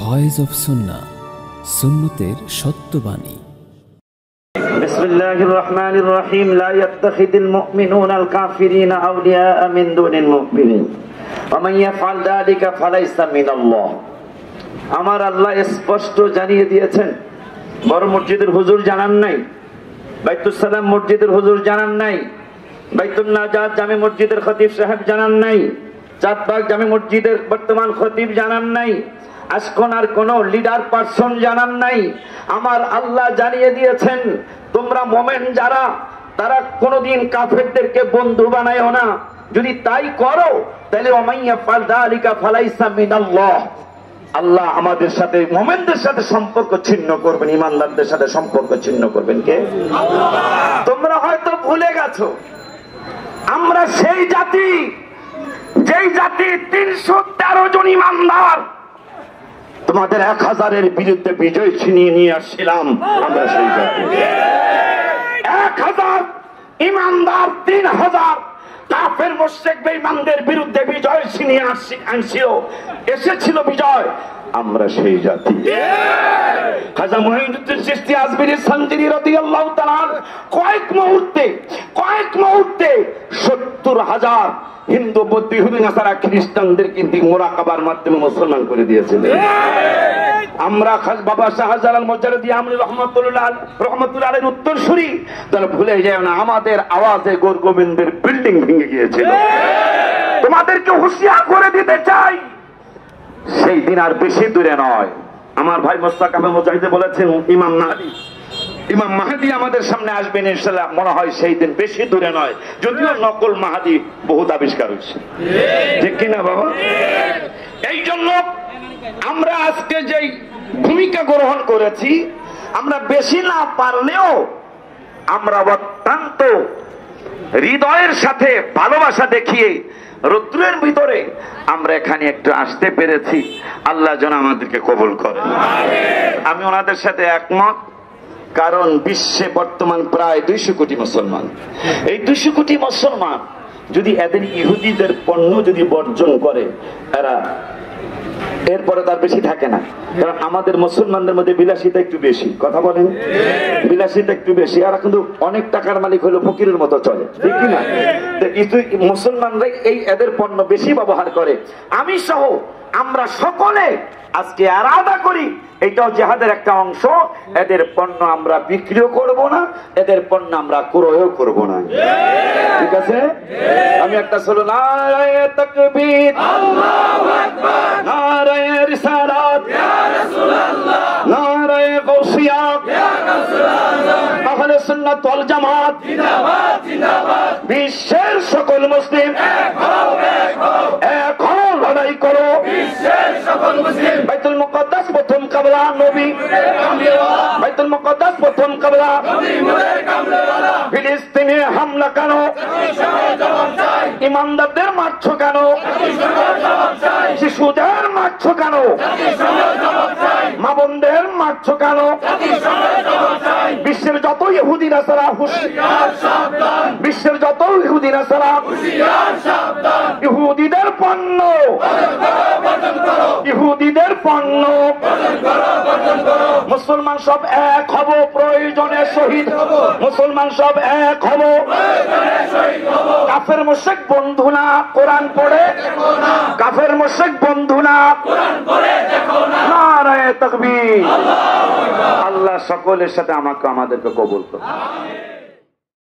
Voice of সুন্না সুন্নতের সত্যবাণী بسم الله الرحمن الرحيم لا يتخذ المؤمنون الكافرين أولياء من دون المؤمنين ومن يفعل ذلك فليس من الله আমার আল্লাহ স্পষ্ট জানিয়ে দিয়েছেন বড় মসজিদের হুজুর জানান নাই বাইতুল সালাম মসজিদের হুজুর জানান নাই বাইতুল নাজাত জামে মসজিদের খতিব সাহেব জানান নাই চাঁদবাগ জামে মসজিদের বর্তমান খতিব জানান নাই আসকোনার কোন লিডার পার্সন জানান নাই। আমার আল্লাহ জানিয়ে দিয়েছেন, তোমরা মোমেন যারা, তারা কোনোদিন কাফেরদেরকে বন্ধু বানায়ও না। যদি তাই করো, তাহলে ওমাইয়া ফালদালিকা ফালাইসা মিনাল্লাহ। আল্লাহ আমাদের সাথে, মোমেনদের সাথে সম্পর্ক ছিন্ন করবেন, ইমানদারদের সাথে সম্পর্ক ছিন্ন করবেন কে? তোমরা হয়তো ভুলে গেছো, আমরা সেই জাতি, যেই জাতি তিনশো তেরো জন ইমানদার তোমাদের এক হাজারের বিরুদ্ধে বিজয় ছিনিয়ে নিয়ে আসছিলাম। আমরা সেই এক হাজার, ইমানদার তিন হাজার কাফের মোশেক বেঈমানদের বিরুদ্ধে বিজয় ছিনিয়ে আসছি আনছিল। এসেছিল বিজয়। আমরা সেই জাতি। খাজা মহিনুদ্দিন চিশতি আজমিরি সঞ্জিরি রাদিয়াল্লাহু তাআলা কয়েক মুহূর্তে কয়েক মুহূর্তে সত্তর হাজার হিন্দু বৌদ্ধ ইহুদি নাসারা খ্রিস্টানদের কিন্তু মোরাকাবার মাধ্যমে মুসলমান করে দিয়েছিলেন। আমরা বাবা শাহজালাল মজ্জারদি আমরি রহমতুল্লাহ রহমতুল্লাহ আলের উত্তরসূরি তাহলে ভুলে যায় না আমাদের আওয়াজে গোর গোবিন্দের বিল্ডিং ভেঙে গিয়েছিল। তোমাদেরকে হুঁশিয়ার করে দিতে চাই সেই দিন আর বেশি দূরে নয়। আমার ভাই মোস্তাকাবে মুজাহিদে বলেছেন ইমাম মাহাদি ইমাম মাহাদি আমাদের সামনে আসবেন ইনশাল্লাহ মনে হয় সেই দিন বেশি দূরে নয় যদিও নকল মাহাদি বহুত আবিষ্কার হয়েছে। ঠিক। কিনা বাবা? এই জন্য আমরা আজকে যেই ভূমিকা গ্রহণ করেছি আমরা বেশি না পারলেও আমরা অত্যন্ত হৃদয়ের সাথে ভালোবাসা দেখিয়ে রৌদ্রের ভিতরে আমরা এখানে একটু আসতে পেরেছি। আল্লাহ যেন আমাদেরকে কবল করে আমি ওনাদের সাথে একমত কারণ বিশ্বে বর্তমান প্রায় দুইশো কোটি মুসলমান। এই দুইশো কোটি মুসলমান যদি এদের ইহুদিদের পণ্য যদি বর্জন করে, এরা এরপরে তার বেশি থাকে না। কারণ আমাদের মুসলমানদের মধ্যে বিলাসিতা একটু বেশি। কথা বলেন? বিলাসিতা একটু বেশি। আর কিন্তু অনেক টাকার মালিক হলো ফকিরের মতো চলে। ঠিক না? কিন্তু মুসলমানরা এই এদের পণ্য বেশি ব্যবহার করে। আমি সহ আমরা সকলে আজকে আলাদা করি। এটাও জেহাদের একটা অংশ। এদের পণ্য আমরা বিক্রিও করব না এদের পণ্য আমরা ক্রয়ও করব না। ঠিক আছে? আমি একটা ছিল নারায় তকবীর। নারায় রিসালাত। নারায় গৌসিয়া। আহলে সুন্নাত ওয়াল জামাত। বিশ্বের সকল মুসলিম। এক হও। বাইতুল মুকদ্দাস প্রথম কাবলা নবী। বাইতুল মুকদ্দাস প্রথম কাবলা। ফিলিস্তিনে হামলা কেন? ইমানদারদের মারছ কেন? শিশুদের মারছ কেন? মা বোনদের মারছ কেন বিশ্বের যত ইহুদি নাসারা বিশ্বের যত ইহুদি নাসারা ইহুদিদের পণ্য। ইহুদিদের পণ্য। মুসলমান সব এক হব, প্রয়োজনে শহীদ মুসলমান সব এক হব। কাফের মোশেক বন্ধু না, কোরআন পড়ে। কাফের মোশেক বন্ধু না নারায় তকবীর। আল্লাহ সকলের সাথে আমাকে আমাদেরকে কবুল করুন।